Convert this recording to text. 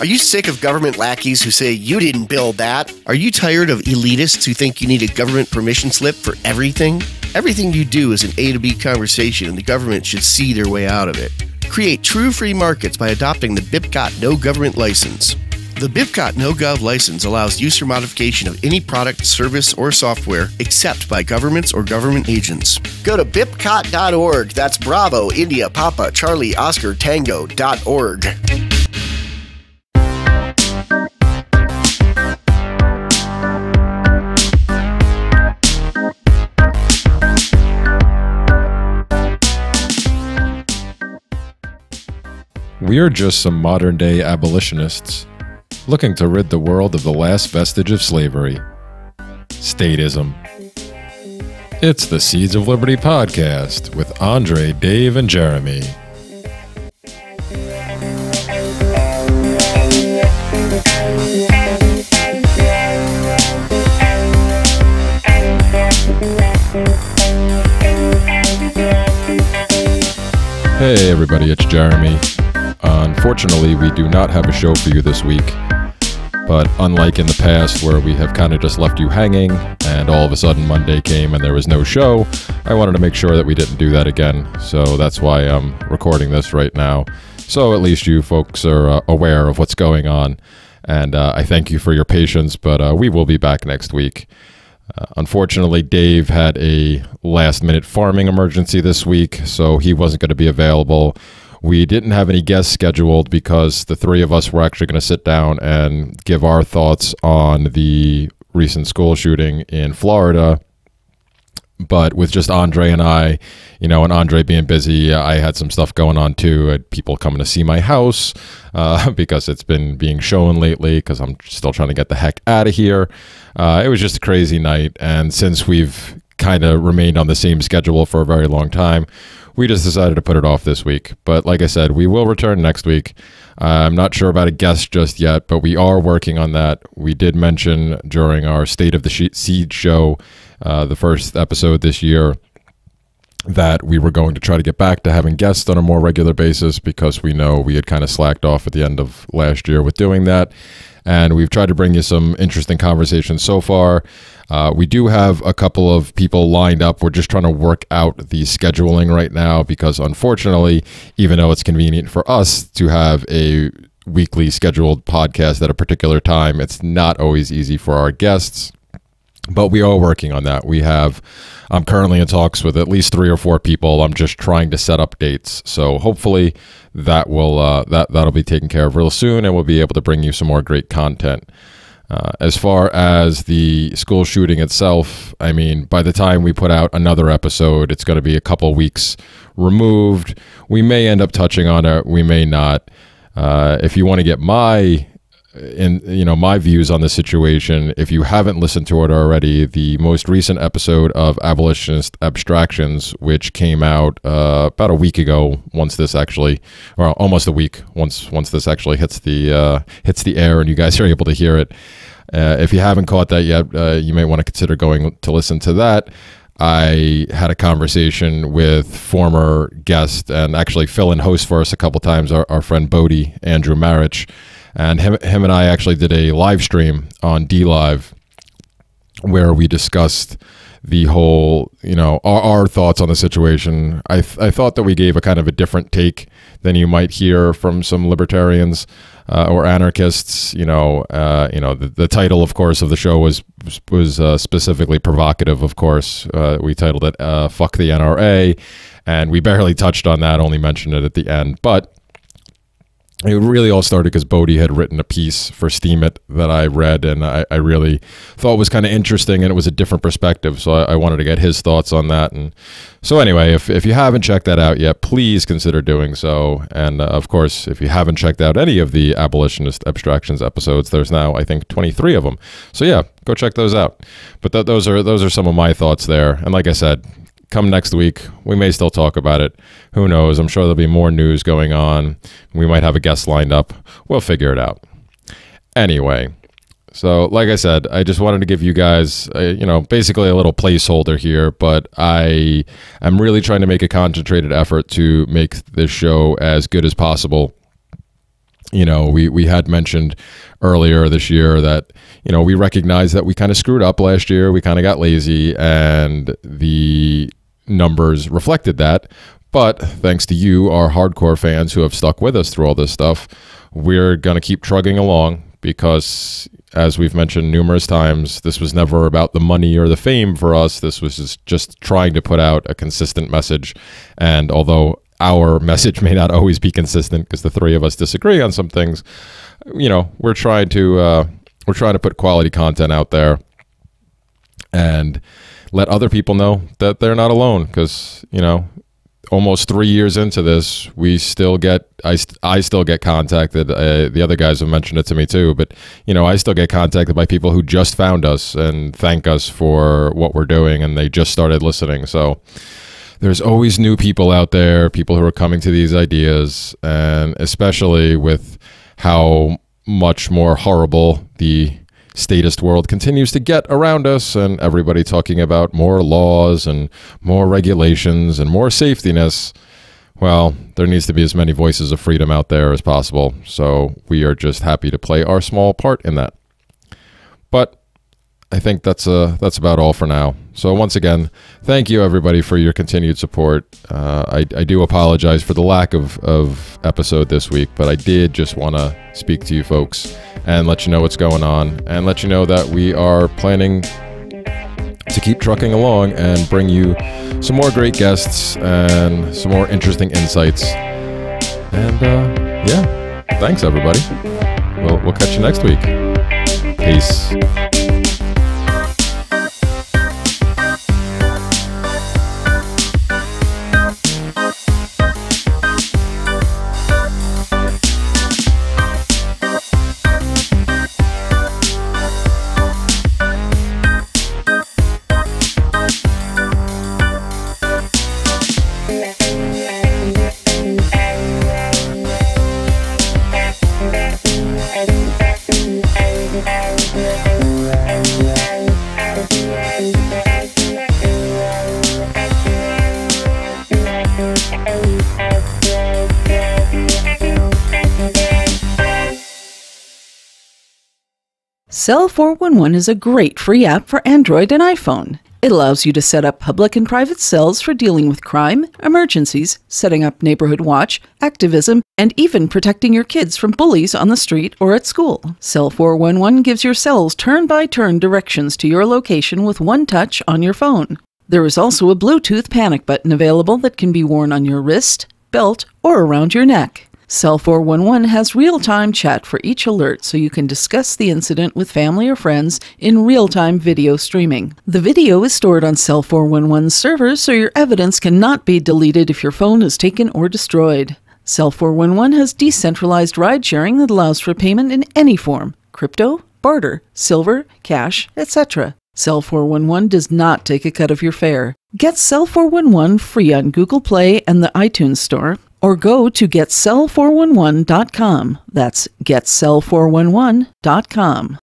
Are you sick of government lackeys who say you didn't build that? Are you tired of elitists who think you need a government permission slip for everything? Everything you do is an A to B conversation, and the government should see their way out of it. Create true free markets by adopting the BIPCOT No Government License. The BIPCOT No Gov license allows use or modification of any product, service, or software except by governments or government agents. Go to bipcot.org. That's Bravo, India, Papa, Charlie, Oscar, Tango.org. We are just some modern day abolitionists looking to rid the world of the last vestige of slavery statism. It's the Seeds of Liberty podcast with Andrei, Dave, and Jeremy. Hey, everybody, it's Jeremy. Unfortunately, we do not have a show for you this week. But unlike in the past, where we have kind of just left you hanging and all of a sudden Monday came and there was no show, I wanted to make sure that we didn't do that again. So that's why I'm recording this right now. So at least you folks are uh, aware of what's going on. And uh, I thank you for your patience, but uh, we will be back next week. Uh, unfortunately, Dave had a last minute farming emergency this week, so he wasn't going to be available. We didn't have any guests scheduled because the three of us were actually going to sit down and give our thoughts on the recent school shooting in Florida. But with just Andrei and I, you know, and Andrei being busy, I had some stuff going on too. I had people coming to see my house uh, because it's been being shown lately because I'm still trying to get the heck out of here. Uh, it was just a crazy night. And since we've kind of remained on the same schedule for a very long time, we just decided to put it off this week. But like I said, we will return next week. Uh, I'm not sure about a guest just yet, but we are working on that. We did mention during our State of the Seed show, uh, the first episode this year, that we were going to try to get back to having guests on a more regular basis because we know we had kind of slacked off at the end of last year with doing that. And we've tried to bring you some interesting conversations so far. Uh, we do have a couple of people lined up. We're just trying to work out the scheduling right now because, unfortunately, even though it's convenient for us to have a weekly scheduled podcast at a particular time, it's not always easy for our guests. But we are working on that. We have, I'm currently in talks with at least three or four people. I'm just trying to set up dates. So hopefully that will uh, that that'll be taken care of real soon, and we'll be able to bring you some more great content. Uh, as far as the school shooting itself, I mean, by the time we put out another episode, it's going to be a couple weeks removed. We may end up touching on it, we may not. Uh, if you want to get my in you know my views on the situation if you haven't listened to it already the most recent episode of abolitionist abstractions which came out uh, about a week ago once this actually or almost a week once once this actually hits the uh, hits the air and you guys are able to hear it. Uh, if you haven't caught that yet uh, you may want to consider going to listen to that. I had a conversation with former guest and actually fill in host for us a couple times, our, our friend Bodie, Andrew Marich and him, him and I actually did a live stream on DLive where we discussed the whole, you know, our, our thoughts on the situation. I, th- I thought that we gave a kind of a different take than you might hear from some libertarians uh, or anarchists. You know, uh, you know, the, the title, of course, of the show was was uh, specifically provocative. Of course, uh, we titled it uh, "Fuck the NRA," and we barely touched on that. Only mentioned it at the end, but it really all started because Bodie had written a piece for Steemit that I read and I, I really thought was kind of interesting and it was a different perspective. So I, I, wanted to get his thoughts on that. And so, anyway, if, if you haven't checked that out yet, please consider doing so. And uh, of course, if you haven't checked out any of the abolitionist abstractions episodes, there's now, I think, 23 of them. So, yeah, go check those out. But th- those are those are some of my thoughts there. And like I said, come next week, we may still talk about it. Who knows? I'm sure there'll be more news going on. We might have a guest lined up. We'll figure it out. Anyway, so like I said, I just wanted to give you guys, a, you know, basically a little placeholder here, but I am really trying to make a concentrated effort to make this show as good as possible. you know, we, we had mentioned earlier this year that, you know, we recognize that we kind of screwed up last year. We kind of got lazy and the numbers reflected that. But thanks to you, our hardcore fans who have stuck with us through all this stuff, we're going to keep trugging along because, as we've mentioned numerous times, this was never about the money or the fame for us. This was just, just trying to put out a consistent message. And although our message may not always be consistent because the three of us disagree on some things. You know, we're trying to uh, we're trying to put quality content out there and let other people know that they're not alone because you know almost three years into this we still get i, I still get contacted uh, the other guys have mentioned it to me too but you know i still get contacted by people who just found us and thank us for what we're doing and they just started listening. So there's always new people out there, people who are coming to these ideas, and especially with how much more horrible the statist world continues to get around us, and everybody talking about more laws and more regulations and more safetyness. Well, there needs to be as many voices of freedom out there as possible. So we are just happy to play our small part in that. But I think that's uh, that's about all for now. So once again, thank you everybody for your continued support. Uh, I, I do apologize for the lack of, of episode this week, but I did just want to speak to you folks and let you know what's going on and let you know that we are planning to keep trucking along and bring you some more great guests and some more interesting insights. And uh, yeah, thanks everybody. We'll, we'll catch you next week. Peace. Cell 411 is a great free app for Android and iPhone. It allows you to set up public and private cells for dealing with crime, emergencies, setting up neighborhood watch, activism, and even protecting your kids from bullies on the street or at school. Cell 411 gives your cells turn by turn directions to your location with one touch on your phone. There is also a Bluetooth panic button available that can be worn on your wrist, belt, or around your neck. Cell 411 has real time chat for each alert so you can discuss the incident with family or friends in real time video streaming. The video is stored on Cell 411's servers so your evidence cannot be deleted if your phone is taken or destroyed. Cell 411 has decentralized ride sharing that allows for payment in any form crypto, barter, silver, cash, etc. Cell 411 does not take a cut of your fare. Get Cell 411 free on Google Play and the iTunes Store or go to getcell411.com. That's getcell411.com.